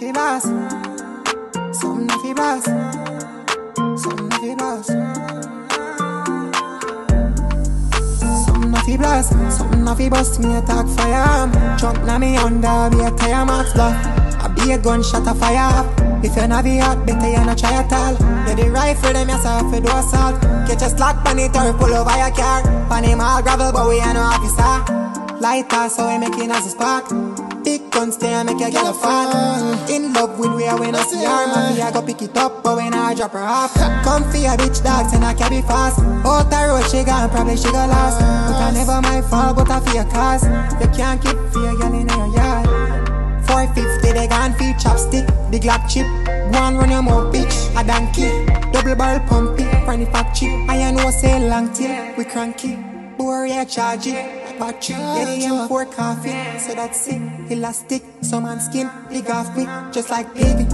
fi boss. Something na fi. Something na fi. Something na fi blast. Something fi bust me attack fire. Jump na me under be a tire max block. I be a gunshot a fire. If you're not be hot, better you not try at all. Yeah, the rifle them yourself for do assault. Get your slack it or pull over your car. Pan him all gravel, but we ain't no officer. Lighter, so we making us a spark. Big guns there, make you get a fall. In love with where when I see her. Man, I go pick it up, but when I drop her off. For your bitch dogs and I can be fast. Out the road, she gone, probably she go last. But I never my fault, but I your cause. You can't keep fear, girl, in your yard. 450, they gone feed chopstick. The glock chip, one run your mouth, bitch. A donkey, double barrel pump it. Funny fat chip, I know say long tail. We cranky, boy, yeah, charge it. Battery, yeah, the M4 coffee. So that's it, elastic. Some man skin, big off quick, just like baby.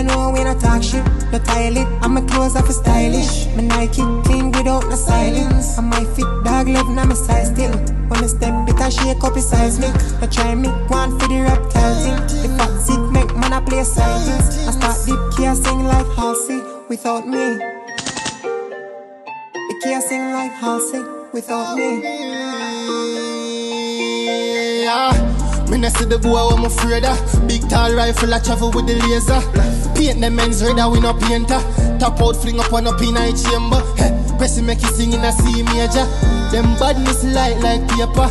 I know we not talk shit, no tile it. I'm a clothes off stylish. My Nike clean without no silence. And my fit dog love na my size still. When I step it, I shake up his seismic. No try me, one for the reptile thing. The fat sick make man a play scientist. I start deep key sing like Halsey without me. The key sing like Halsey without me. Me nah see the boy I'm afraid of. Big tall rifle, I travel with the laser. Paint the men's radar, we no painter. Top out, fling up on up in a chamber. Hey, press it, make it sing in a C major. Them badness light like paper.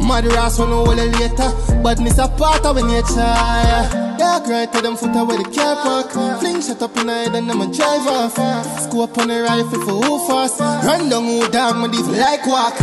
Mad ass when no the later. Badness a part of nature. Dark right to them foot away the car park. Fling shut up in the head and them a drive off. Scope on the rifle for who fast. Run down who dog, man, leave like walk.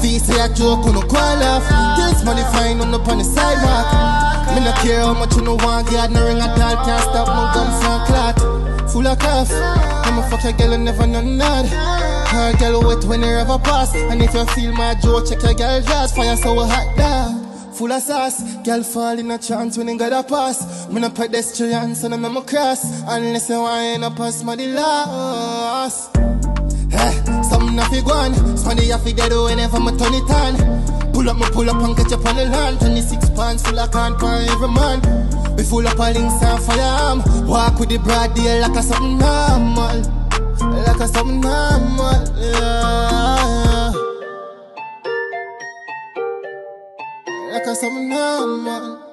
Face say a joke, on no call off. Kills money fine on up on the sidewalk. Me no care how much you know want, God, no ring at all, can't stop no gun from clot. Full of cough, I'm a fuck a girl and never none. Her girl wet when you ever pass, and if you feel my joke, check your girl dress, fire so hot dog. Full of sauce, girl fall in a trance when you got a pass. Me no pedestrian, so no me cross, unless you want to pass my the loss. Eh, something off you gone. Spanny off you dead whenever me turn it on. Pull up, me pull up and catch up on the land. 26 pounds full of can for every man. We full up our links and firearm. Walk with the broad deal like a something normal. Like a something normal. Yeah. Like a something normal.